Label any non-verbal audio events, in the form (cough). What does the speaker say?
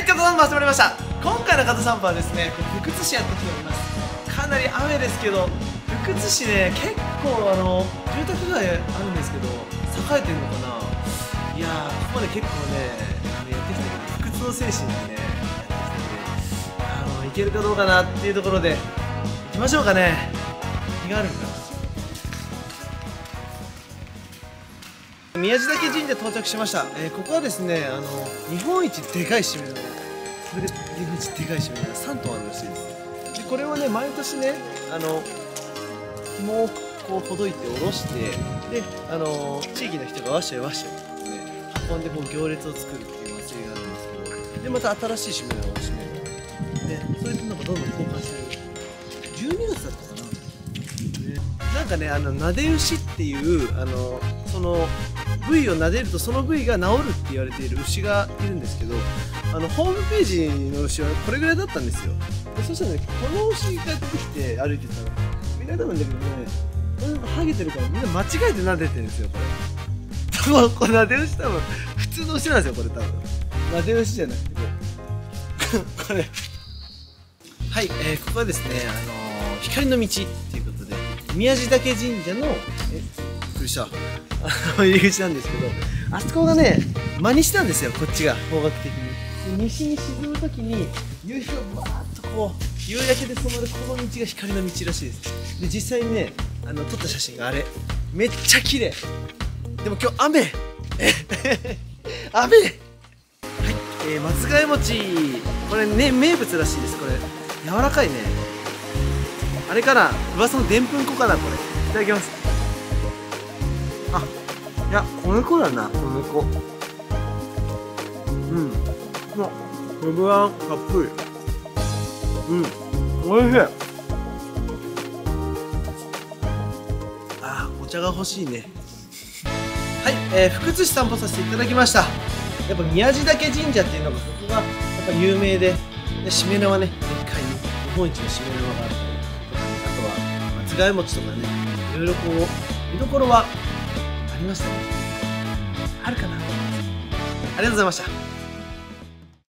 はい肩散歩始まりました。今回の肩散歩はですね福津市やってきております。かなり雨ですけど福津市ね結構あの住宅街あるんですけど栄えてるのかな。いやここまで結構ねあのやってきたけど不屈の精神でねやってきたんであのいけるかどうかなっていうところで行きましょうかね。気があるんか宮地岳神社到着しました、えーここはですねあの日本一でかいしめ縄それで日本一でかいしめ縄3トンあるらしいです。でこれはね毎年ねあの紐をこうほどいて下ろしてであの地域の人がわしゃわしゃ、ね、運んでこう行列を作るっていう祭りがあるんですけどでまた新しいしめ縄を締める。でそれとなんかどんどん交換してる。12月だったかな。ね。なんかねあの撫で牛っていうあのその部位を撫でるとその部位が治るって言われている牛がいるんですけどあのホームページの牛はこれぐらいだったんですよ。でそしたらねこの牛が出てきて歩いてたらみんな多分だけどねこれハゲてるからみんな間違えて撫でてるんですよこれ。多 (laughs) 分これ撫で牛多分普通の牛なんですよこれ多分。撫で牛じゃなくて。(laughs) これ。はい、えーここはですね、あのー光の道っていうことで宮地岳神社のえびっくりした (laughs) 入り口なんですけどあそこがね真にしたんですよこっちが方角的に。で西に沈む時に夕日がバーッとこう夕焼けで染まるこの道が光の道らしいです。で実際にねあの撮った写真があれ。めっちゃ綺麗。でも今日雨。(laughs) 雨。はい、えー、松貝餅。これね名物らしいですこれ。柔らかいね。あれかな？噂のでんぷん粉かなこれ。いただきます。あいや米粉だな米粉うん。ま粒あんたっぷり。うん。おいしい。あお茶が欲しいね。はい、えー、福津市散歩させていただきました。やっぱ宮地岳神社っていうのがここがやっぱ有名ででしめ縄ね。でっかい日本一のしめ縄があるとあとは松貝餅とかねいろいろこう見どころはりましたね。あるかな。ありがとうございました。